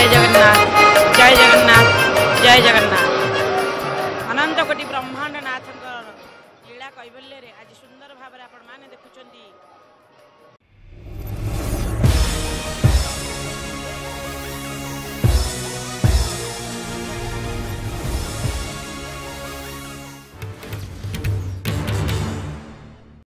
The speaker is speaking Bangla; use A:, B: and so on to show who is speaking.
A: জয় জগন্নাথ জয় জগন্নাথ জয় জগন্নাথ। অনন্ত কোটি ব্রহ্মাণ্ড নাথঙ্কর লীলা কৈবল্যরে আজ সুন্দর ভাবে আপনার দেখুম